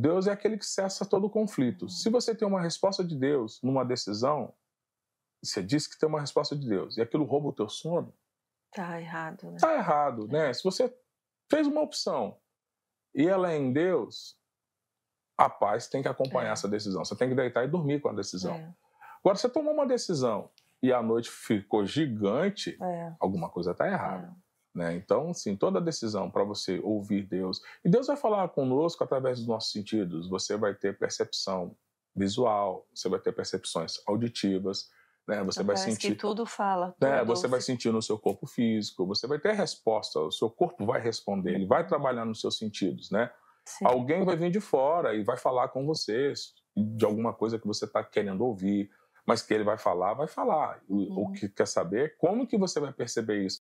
Deus é aquele que cessa todo conflito. Se você tem uma resposta de Deus numa decisão, você diz que tem uma resposta de Deus e aquilo rouba o teu sono, Tá errado, né? tá errado, né? Se você fez uma opção e ela é em Deus, a paz tem que acompanhar É. essa decisão. Você tem que deitar e dormir com a decisão. É, Agora, você tomou uma decisão e a noite ficou gigante, é, alguma coisa está errada. Né? Então, sim, toda decisão para você ouvir Deus. E Deus vai falar conosco através dos nossos sentidos. Você vai ter percepção visual, você vai ter percepções auditivas, né? você vai sentir. que tudo fala. né? tudo Você vai se- sentir no seu corpo físico, você vai ter resposta, o seu corpo vai responder, ele vai trabalhar nos seus sentidos, né? Sim. Alguém vai vir de fora e vai falar com você de alguma coisa que você está querendo ouvir, mas que ele vai falar, vai falar. O, o Uhum. que quer saber é como que você vai perceber isso.